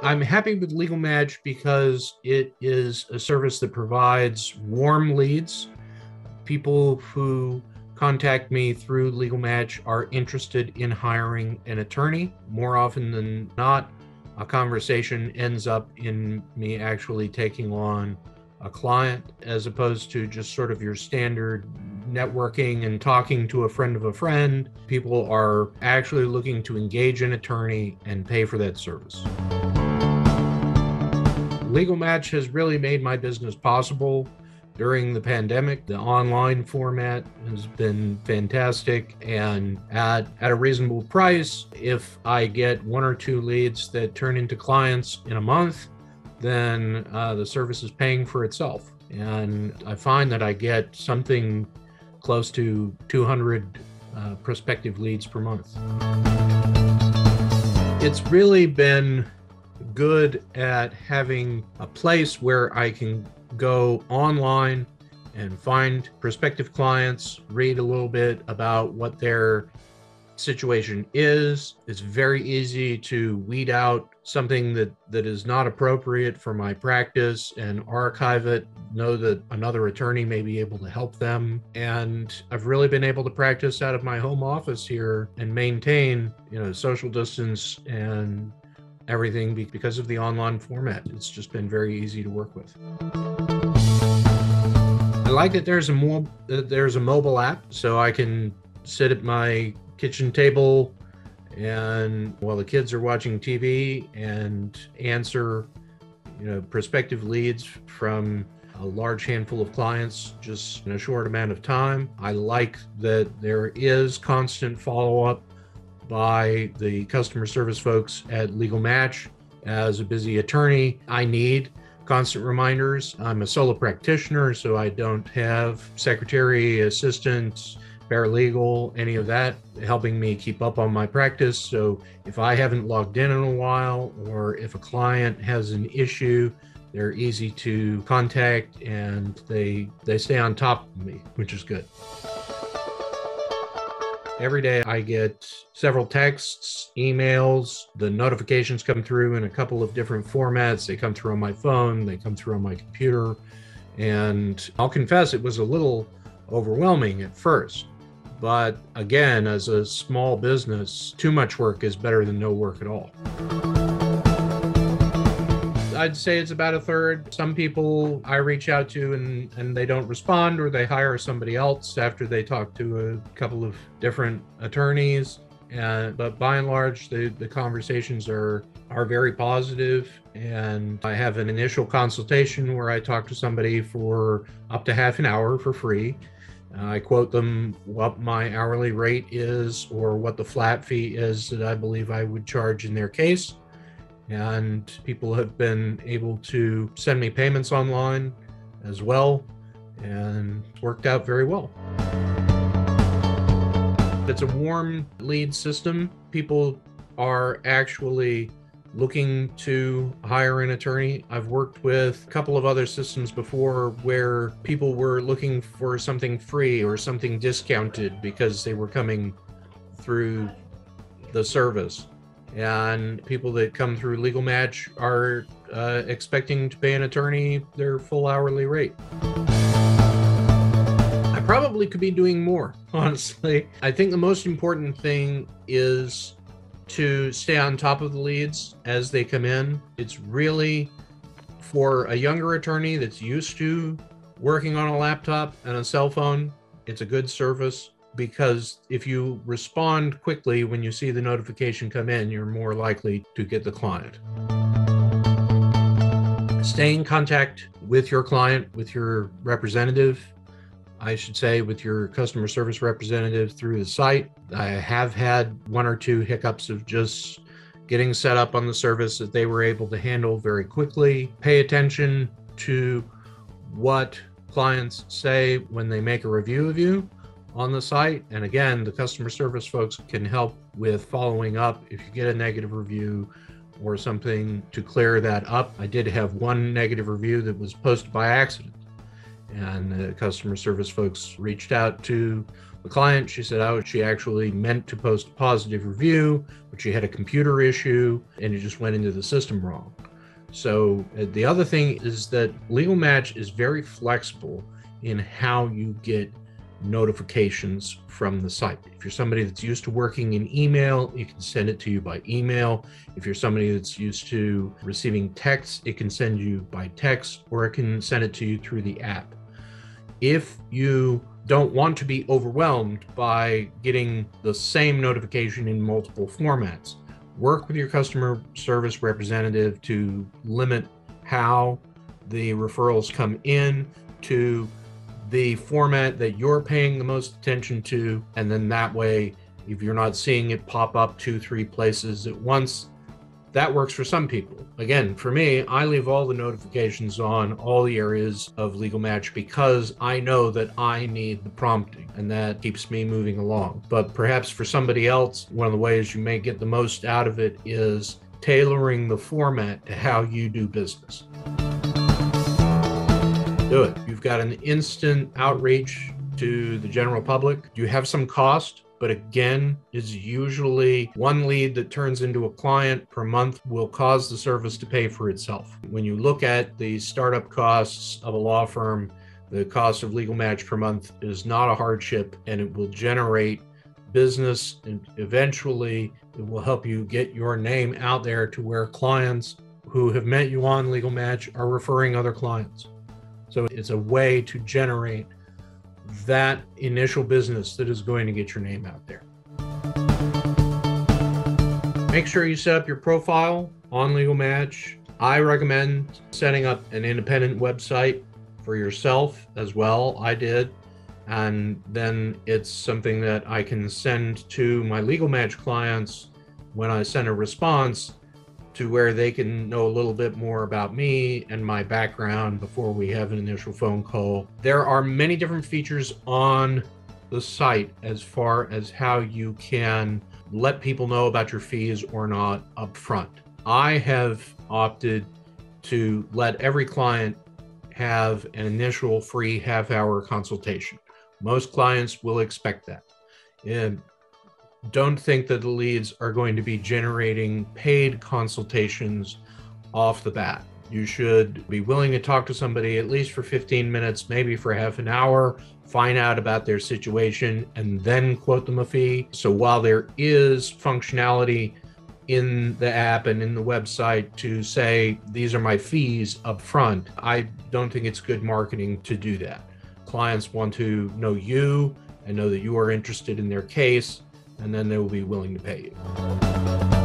I'm happy with LegalMatch because it is a service that provides warm leads. People who contact me through LegalMatch are interested in hiring an attorney. More often than not, a conversation ends up in me actually taking on a client as opposed to just sort of your standard networking and talking to a friend of a friend. People are actually looking to engage an attorney and pay for that service. LegalMatch has really made my business possible during the pandemic. The online format has been fantastic and at, at a reasonable price. If I get one or two leads that turn into clients in a month, then uh, the service is paying for itself. And I find that I get something close to 200 uh, prospective leads per month. It's really been good at having a place where I can go online and find prospective clients, read a little bit about what their situation is. It's very easy to weed out something that that is not appropriate for my practice and archive it know that another attorney may be able to help them and i've really been able to practice out of my home office here and maintain you know social distance and everything because of the online format it's just been very easy to work with i like that there's a more there's a mobile app so i can sit at my kitchen table and while the kids are watching TV and answer, you know, prospective leads from a large handful of clients just in a short amount of time. I like that there is constant follow up by the customer service folks at LegalMatch. As a busy attorney, I need constant reminders. I'm a solo practitioner, so I don't have secretary, assistants, paralegal, any of that, helping me keep up on my practice. So if I haven't logged in in a while, or if a client has an issue, they're easy to contact and they they stay on top of me, which is good. Every day I get several texts, emails, the notifications come through in a couple of different formats. They come through on my phone, they come through on my computer. And I'll confess it was a little overwhelming at first but again, as a small business, too much work is better than no work at all. I'd say it's about a third. Some people I reach out to and, and they don't respond, or they hire somebody else after they talk to a couple of different attorneys. And, but by and large, the, the conversations are are very positive. positive and i have an initial consultation where i talk to somebody for up to half an hour for free uh, I quote them what my hourly rate is or what the flat fee is that I believe I would charge in their case. And people have been able to send me payments online as well, and worked out very well. It's a warm lead system. People are actually looking to hire an attorney. I've worked with a couple of other systems before where people were looking for something free or something discounted because they were coming through the service. And people that come through LegalMatch are uh, expecting to pay an attorney their full hourly rate. I probably could be doing more, honestly. I think the most important thing is to stay on top of the leads as they come in. It's really for a younger attorney that's used to working on a laptop and a cell phone, it's a good service because if you respond quickly when you see the notification come in, you're more likely to get the client. Stay in contact with your client, with your representative, I should say, with your customer service representative through the site. I have had one or two hiccups of just getting set up on the service that they were able to handle very quickly. Pay attention to what clients say when they make a review of you on the site. And again, the customer service folks can help with following up if you get a negative review or something to clear that up. I did have one negative review that was posted by accident and the customer service folks reached out to the client. She said, oh, she actually meant to post a positive review, but she had a computer issue and it just went into the system wrong. So uh, the other thing is that LegalMatch is very flexible in how you get notifications from the site. If you're somebody that's used to working in email, you can send it to you by email. If you're somebody that's used to receiving text, it can send you by text or it can send it to you through the app. If you don't want to be overwhelmed by getting the same notification in multiple formats, work with your customer service representative to limit how the referrals come in to the format that you're paying the most attention to. And then that way, if you're not seeing it pop up two, three places at once, that works for some people. Again, for me, I leave all the notifications on all the areas of LegalMatch because I know that I need the prompting and that keeps me moving along. But perhaps for somebody else, one of the ways you may get the most out of it is tailoring the format to how you do business do it. You've got an instant outreach to the general public. You have some cost, but again, is usually one lead that turns into a client per month will cause the service to pay for itself. When you look at the startup costs of a law firm, the cost of LegalMatch per month is not a hardship and it will generate business and eventually it will help you get your name out there to where clients who have met you on LegalMatch are referring other clients. So it's a way to generate that initial business that is going to get your name out there. Make sure you set up your profile on LegalMatch. I recommend setting up an independent website for yourself as well. I did. And then it's something that I can send to my LegalMatch clients when I send a response to where they can know a little bit more about me and my background before we have an initial phone call. There are many different features on the site as far as how you can let people know about your fees or not up front. I have opted to let every client have an initial free half hour consultation. Most clients will expect that. And don't think that the leads are going to be generating paid consultations off the bat. You should be willing to talk to somebody at least for 15 minutes, maybe for half an hour, find out about their situation, and then quote them a fee. So while there is functionality in the app and in the website to say, these are my fees up front, I don't think it's good marketing to do that. Clients want to know you and know that you are interested in their case and then they will be willing to pay you.